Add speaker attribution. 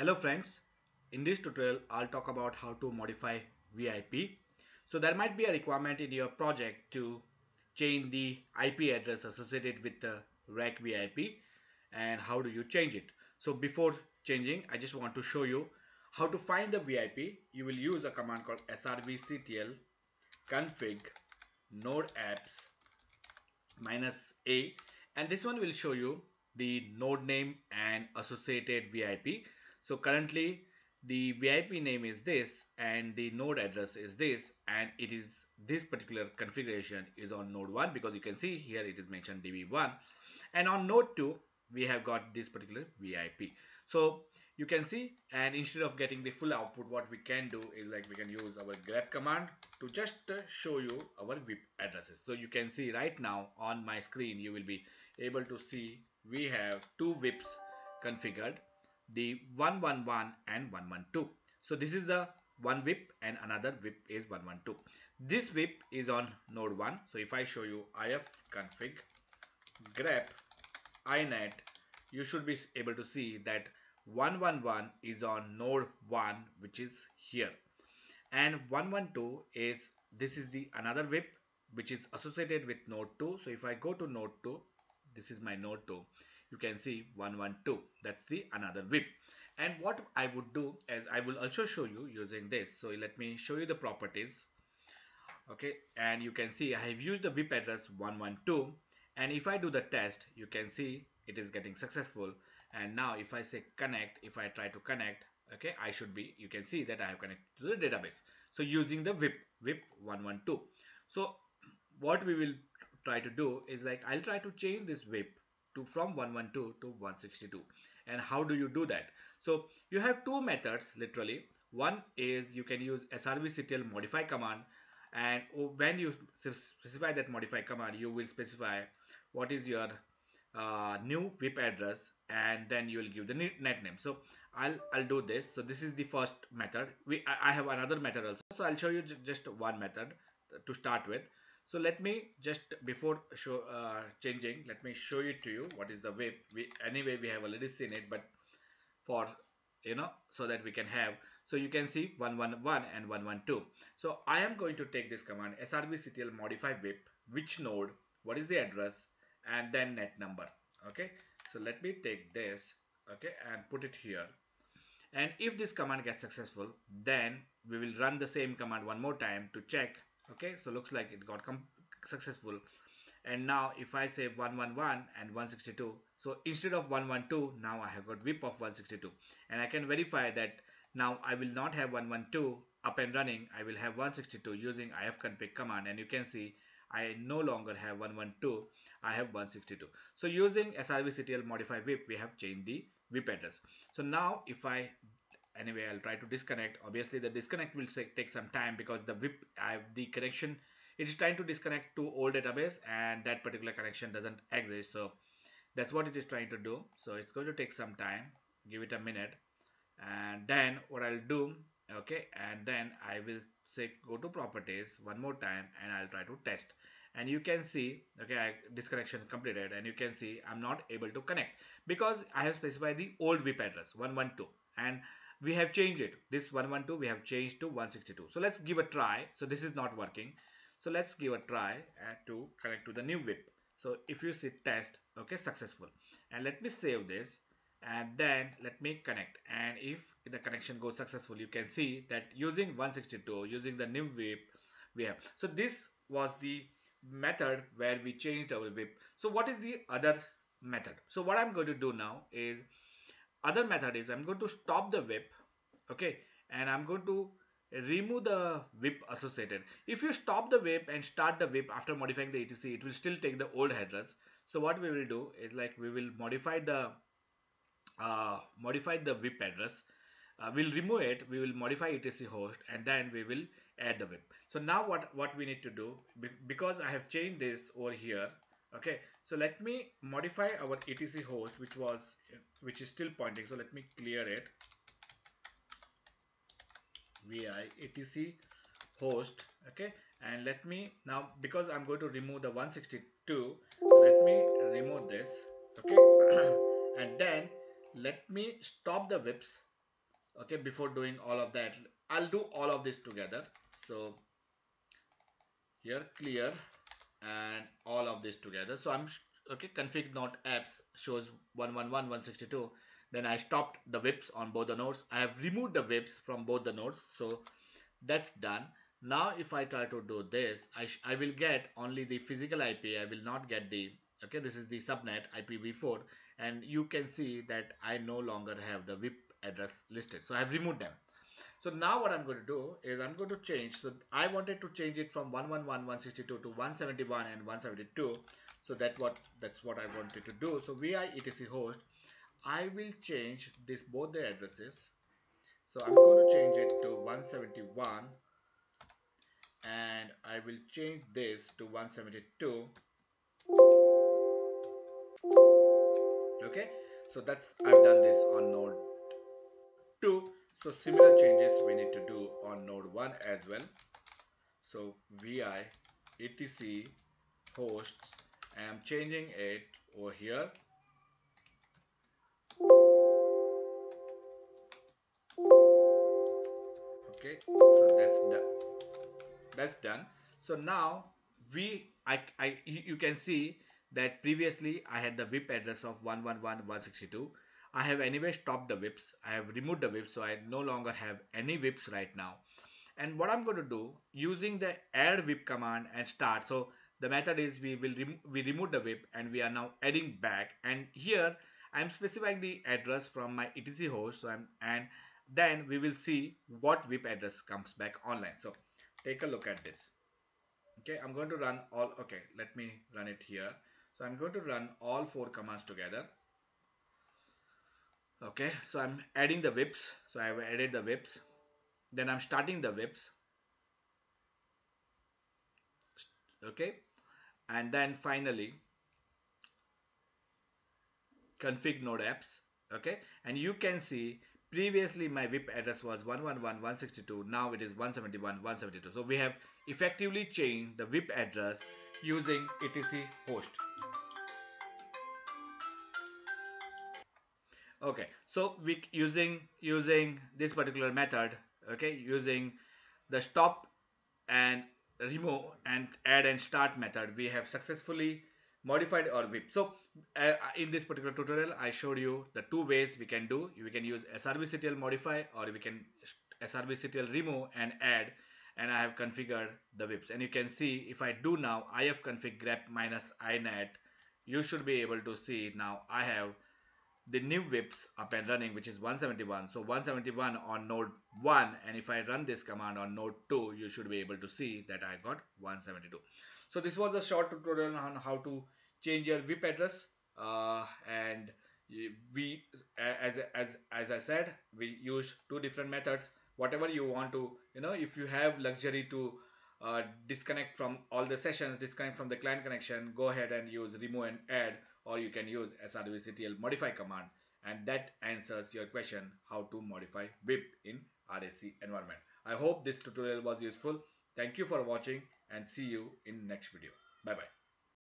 Speaker 1: Hello friends, in this tutorial I'll talk about how to modify VIP. So there might be a requirement in your project to change the IP address associated with the RAC VIP and how do you change it. So before changing I just want to show you how to find the VIP. You will use a command called srvctl config node apps minus a and this one will show you the node name and associated VIP so currently the VIP name is this and the node address is this and it is this particular configuration is on node 1 because you can see here it is mentioned db1 and on node 2 we have got this particular VIP so you can see and instead of getting the full output what we can do is like we can use our grep command to just show you our VIP addresses. So you can see right now on my screen you will be able to see we have two VIPs configured the 111 and 112 so this is the one VIP and another VIP is 112 this VIP is on node 1 so if I show you if config grep inet you should be able to see that 111 is on node 1 which is here. And 112 is this is the another VIP which is associated with node 2 so if I go to node 2 this is my node 2 you can see 112 that's the another VIP and what I would do is I will also show you using this. So let me show you the properties. Okay. And you can see I have used the VIP address 112 and if I do the test you can see it is getting successful. And now if I say connect if I try to connect okay I should be you can see that I have connected to the database. So using the VIP VIP 112 so what we will try to do is like I'll try to change this VIP to from 112 to 162 and how do you do that? So you have two methods literally. One is you can use srvctl modify command. And when you specify that modify command you will specify what is your uh, new VIP address. And then you will give the net name. So I'll I'll do this. So this is the first method. We I, I have another method also. So I'll show you just one method to start with so let me just before show uh, changing let me show it to you what is the VIP we anyway we have already seen it but for you know so that we can have so you can see 111 and 112 so I am going to take this command srvctl modify VIP which node what is the address and then net number okay? So let me take this okay and put it here. And if this command gets successful then we will run the same command one more time to check okay so looks like it got successful. And now if I say 111 and 162 so instead of 112 now I have got VIP of 162 and I can verify that now I will not have 112 up and running I will have 162 using ifconfig command. And you can see I no longer have 112 I have 162 so using srvctl modify VIP we have changed the VIP address. So now if I anyway I'll try to disconnect. Obviously the disconnect will take some time because the VIP I have the connection it is trying to disconnect to old database and that particular connection doesn't exist. So that's what it is trying to do. So it's going to take some time. Give it a minute. And then what I'll do okay and then I will say go to properties one more time and I'll try to test. And you can see okay I, disconnection completed and you can see I'm not able to connect because I have specified the old VIP address 112 and we have changed it. This 112 we have changed to 162 so let's give a try. So this is not working. So let's give a try uh, to connect to the new VIP so if you see test okay successful. And let me save this and then let me connect. And if the connection goes successful you can see that using 162 using the new VIP we have. So this was the method where we changed our VIP so what is the other method? So what I'm going to do now is other method is I'm going to stop the VIP okay and I'm going to remove the VIP associated. If you stop the VIP and start the VIP after modifying the etc it will still take the old headers. so what we will do is like we will modify the uh, modify the VIP address. Uh, we'll remove it we will modify etc host and then we will add the VIP so now what what we need to do because I have changed this over here okay so let me modify our etc host which was which is still pointing. So let me clear it. Vi etc host. Okay and let me now because i'm going to remove the 162 let me remove this. Okay and then let me stop the VIPs okay before doing all of that I'll do all of this together. So here clear and all of this together. So I'm okay config node apps shows 111 then I stopped the VIPs on both the nodes. I have removed the VIPs from both the nodes so that's done. Now if I try to do this I, I will get only the physical IP I will not get the okay this is the subnet IPv4 and you can see that I no longer have the VIP address listed. So I have removed them so now what I'm going to do is I'm going to change. So I wanted to change it from 111.162 to 171 and 172 so that what that's what I wanted to do. So vi etc host. I will change this both the addresses. So I'm going to change it to 171 and I will change this to 172 okay? So that's I've done this on node 2 so similar changes we need to do on node 1 as well. So vi etc hosts I am changing it over here. Okay so that's done that's done. So now we I, I you can see that previously I had the VIP address of 111.162 I have anyway stopped the VIPs I have removed the VIPs so I no longer have any VIPs right now. And what I'm going to do using the add VIP command and start. So the method is we will rem we remove the VIP and we are now adding back. And here I'm specifying the address from my etc host so I'm and then we will see what VIP address comes back online. So take a look at this. Okay I'm going to run all okay let me run it here. So I'm going to run all four commands together okay so I'm adding the VIPs so I've added the VIPs then I'm starting the VIPs okay and then finally config node apps. Okay and you can see previously my VIP address was 111.162 now it is 171.172 so we have effectively changed the VIP address using etc host okay so we using using this particular method okay using the stop and remove and add and start method we have successfully modified our VIP. So uh, in this particular tutorial, I showed you the two ways we can do. We can use srvctl modify or we can srvctl remove and add and I have configured the VIPs. And you can see if I do now ifconfig grep minus inet, you should be able to see now I have the new VIPs up and running which is 171 so 171 on node 1 and if I run this command on node 2 you should be able to see that I got 172 so this was a short tutorial on how to change your VIP address uh, and we as as as I said we use two different methods. Whatever you want to you know if you have luxury to uh, disconnect from all the sessions disconnect from the client connection go ahead and use remove and add or you can use srvctl modify command and that answers your question how to modify VIP in RAC environment. I hope this tutorial was useful. Thank you for watching and see you in next video. Bye bye.